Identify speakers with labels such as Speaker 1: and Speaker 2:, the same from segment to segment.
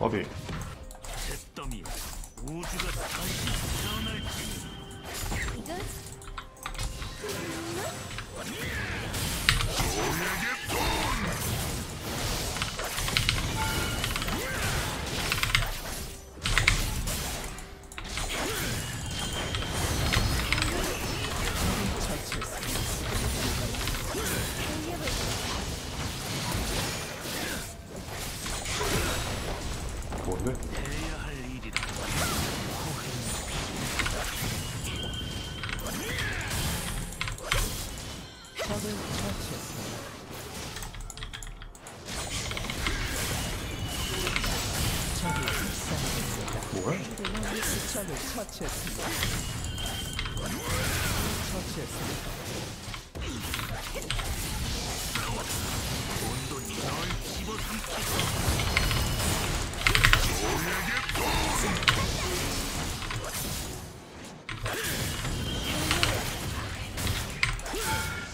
Speaker 1: 어비
Speaker 2: 적을 처치했습니다. 처치했습니다.
Speaker 3: 온돈이 널 집어삼키고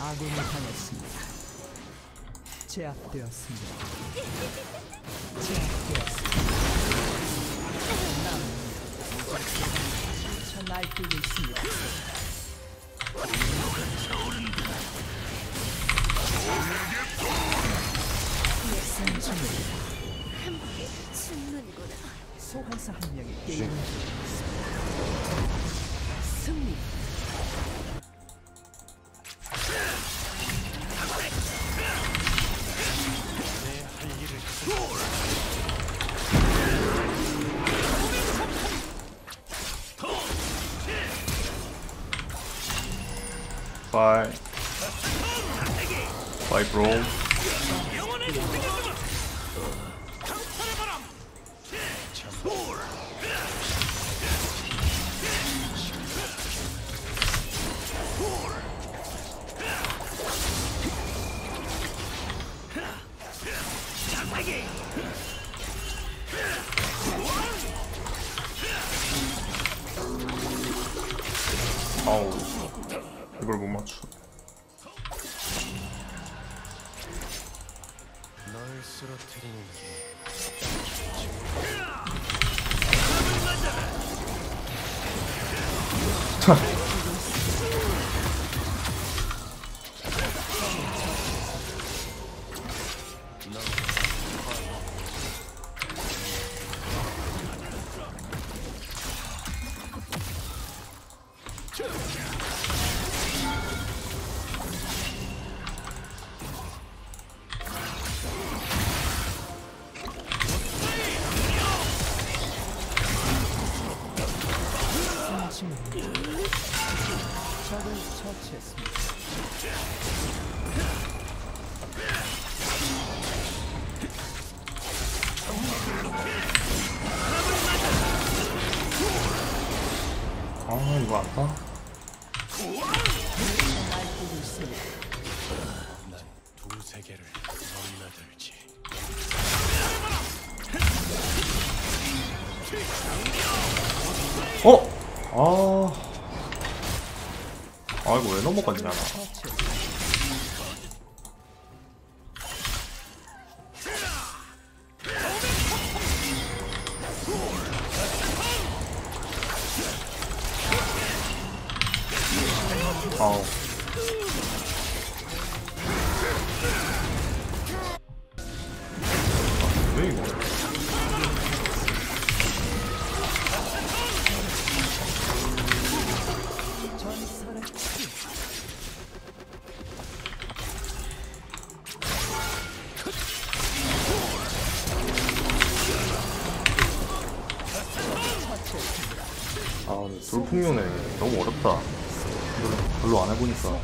Speaker 2: 아군이 당했습니다. 제압되었습니다. 제압되었습니다. 소환사 한 명이
Speaker 1: 쥐.
Speaker 2: 게임을
Speaker 1: by by brawl. 맞춰.
Speaker 3: 널 세계를 넘나들지
Speaker 1: 어? 아... 아 이거 왜 넘어갔냐? 나 돌풍요네 너무 어렵다 별로 안 해보니까.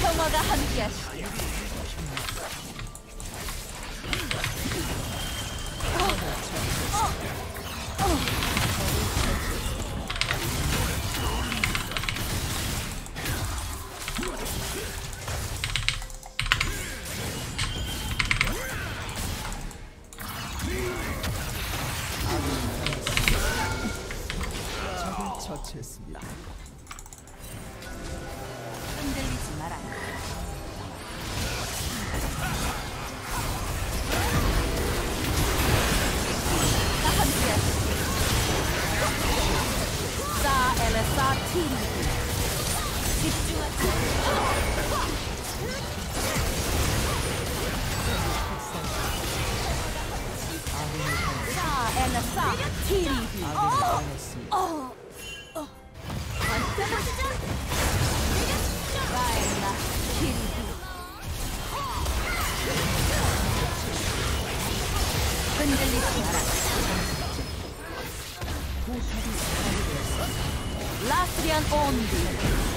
Speaker 4: 평화가.
Speaker 2: 처치했습니다.
Speaker 4: 흔들리지 말아요. 사 엘레사 TV 집중하세요. 사 엘레사 TV
Speaker 2: 아
Speaker 4: 흔들리지 마라. 라스리안 온디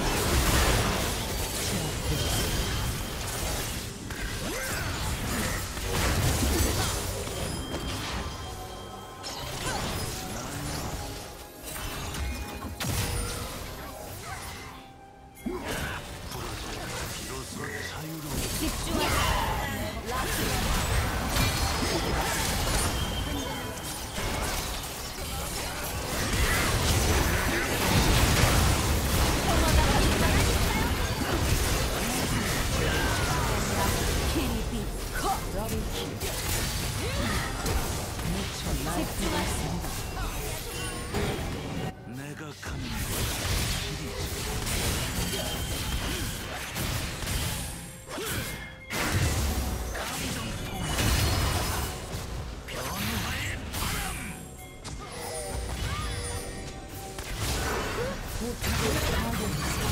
Speaker 3: 내가 가는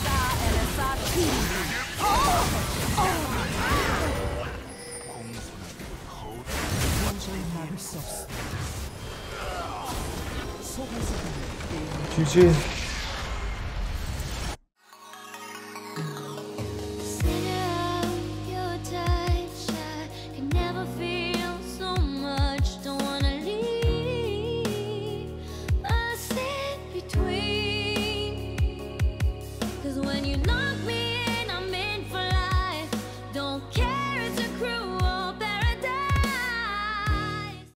Speaker 4: 사 엘레사 키리비
Speaker 2: 도저히 막을 수 게임
Speaker 1: GG